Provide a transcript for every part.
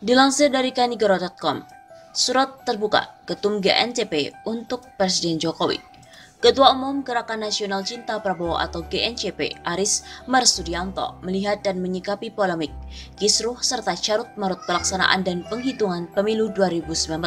Dilansir dari kanigoro.com, surat terbuka Ketum GNCP untuk Presiden Jokowi. Ketua Umum Gerakan Nasional Cinta Prabowo atau GNCP, Aris Marsudianto, melihat dan menyikapi polemik, kisruh serta carut marut pelaksanaan dan penghitungan pemilu 2019.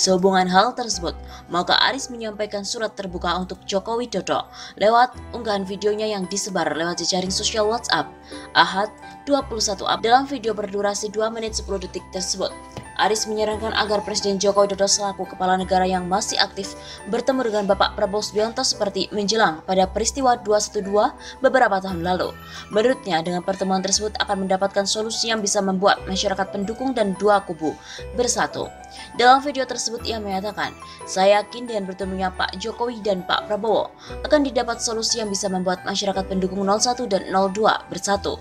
Sehubungan hal tersebut, maka Aris menyampaikan surat terbuka untuk Joko Widodo lewat unggahan videonya yang disebar lewat jejaring sosial WhatsApp Ahad 21 Ab dalam video berdurasi 2 menit 10 detik tersebut. Aris menyarankan agar Presiden Joko Widodo selaku kepala negara yang masih aktif bertemu dengan Bapak Prabowo Subianto seperti menjelang pada peristiwa 212 beberapa tahun lalu. Menurutnya, dengan pertemuan tersebut akan mendapatkan solusi yang bisa membuat masyarakat pendukung dan dua kubu bersatu. Dalam video tersebut ia menyatakan, saya yakin dengan bertemunya Pak Jokowi dan Pak Prabowo akan didapat solusi yang bisa membuat masyarakat pendukung 01 dan 02 bersatu.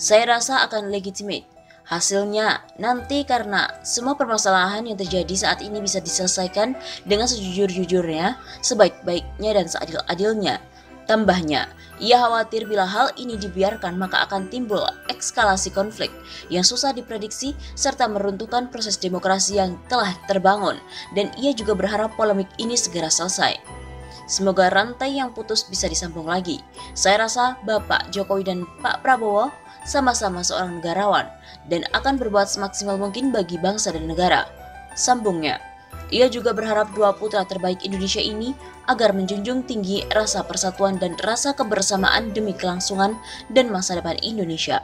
Saya rasa akan legitimate Hasilnya, nanti karena semua permasalahan yang terjadi saat ini bisa diselesaikan dengan sejujur-jujurnya, sebaik-baiknya dan seadil-adilnya. Tambahnya, ia khawatir bila hal ini dibiarkan maka akan timbul ekskalasi konflik yang susah diprediksi serta meruntuhkan proses demokrasi yang telah terbangun dan ia juga berharap polemik ini segera selesai. Semoga rantai yang putus bisa disambung lagi. Saya rasa Bapak Jokowi dan Pak Prabowo sama-sama seorang negarawan dan akan berbuat semaksimal mungkin bagi bangsa dan negara. Sambungnya, ia juga berharap dua putra terbaik Indonesia ini agar menjunjung tinggi rasa persatuan dan rasa kebersamaan demi kelangsungan dan masa depan Indonesia.